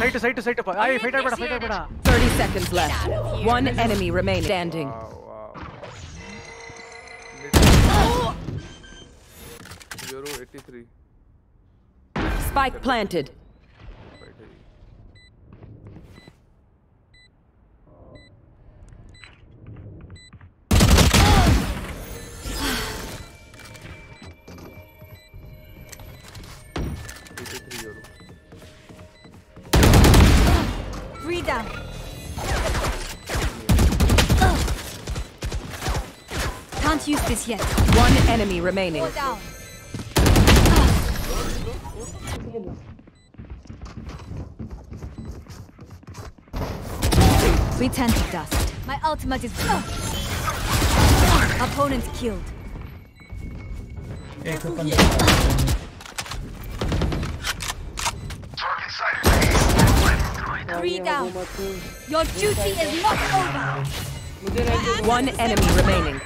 Side to side to side to I fight out fight out 30 seconds left. One enemy remaining standing. Wow, Spike planted. Three down. Can't use this yet. One enemy remaining. Four down. Return to dust. My ultimate is. Opponent killed. एक Three down. Your duty is not over. One enemy remaining.